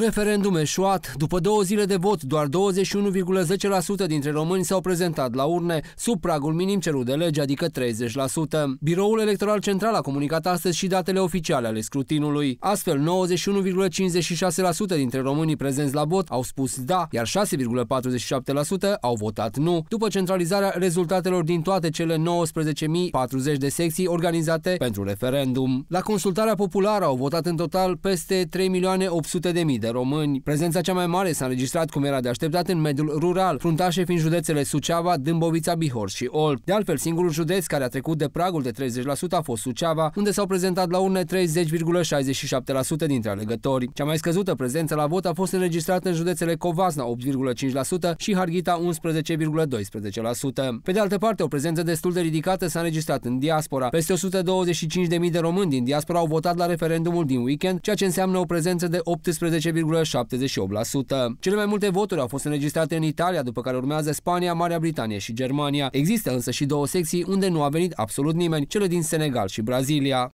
Referendum eșuat. După două zile de vot, doar 21,10% dintre români s-au prezentat la urne, sub pragul minim cerut de lege, adică 30%. Biroul Electoral Central a comunicat astăzi și datele oficiale ale scrutinului. Astfel, 91,56% dintre românii prezenți la vot au spus da, iar 6,47% au votat nu, după centralizarea rezultatelor din toate cele 19.040 de secții organizate pentru referendum. La consultarea populară au votat în total peste 3.800.000 de români. Prezența cea mai mare s-a înregistrat cum era de așteptat în mediul rural, fruntașe fiind județele Suceava, Dâmbovița, Bihor și Olt. De altfel, singurul județ care a trecut de pragul de 30% a fost Suceava, unde s-au prezentat la urne 30,67% dintre alegători. Cea mai scăzută prezență la vot a fost înregistrată în județele Covasna 8,5% și Harghita 11,12%. Pe de altă parte, o prezență destul de ridicată s-a înregistrat în diaspora. Peste 125.000 de români din diaspora au votat la referendumul din weekend, ceea ce înseamnă o prezență de 18,78%. Cele mai multe voturi au fost înregistrate în Italia, după care urmează Spania, Marea Britanie și Germania. Există însă și două secții unde nu a venit absolut nimeni, cele din Senegal și Brazilia.